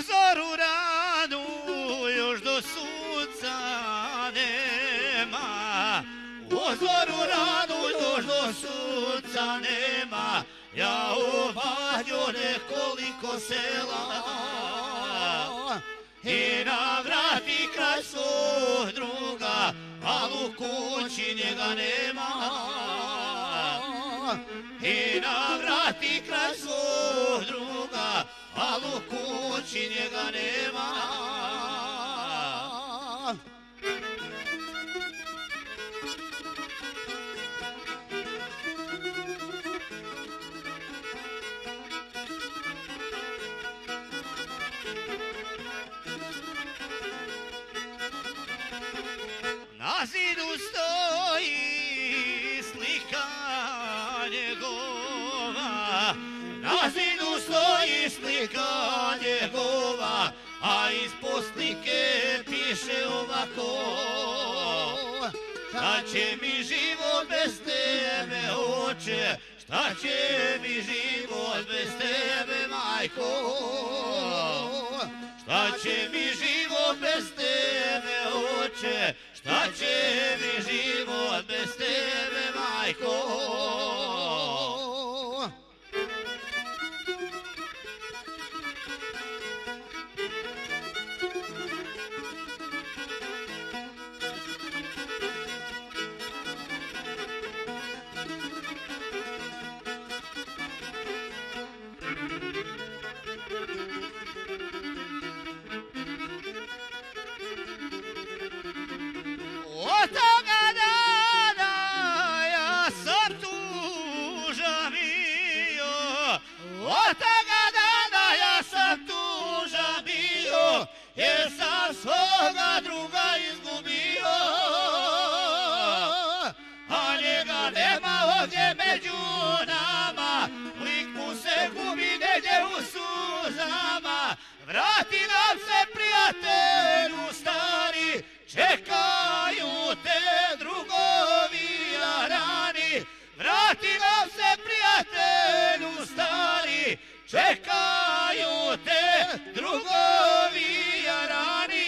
zoru ranu još do sunca nema. U zoru ranu još do sunca nema. Ja obadio nekoliko sela. I na vrati kraj svog druga Al u kući njega nema. I na vrati kraj svog druga Al u kući njega nema. Na zidu stoji slika njegova. Na zidu stoji slika A ispod slike piše ovako Šta će mi život bez tebe oče? Šta će mi život bez tebe majko? Šta će mi život bez tebe oče? Šta će mi život bez tebe majko Od toga dana ja sam tužan bio Jer sam svoga druga izgubio. A njega nema ovdje među nama Lik se gubi neđe u suzama. Vrati nam se prijatelju stari Čekaju Čekaju te drugovi rani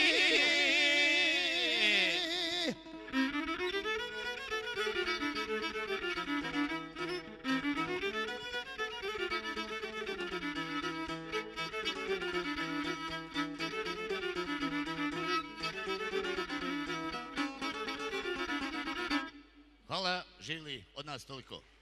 Hvala, živjeli od nas toliko.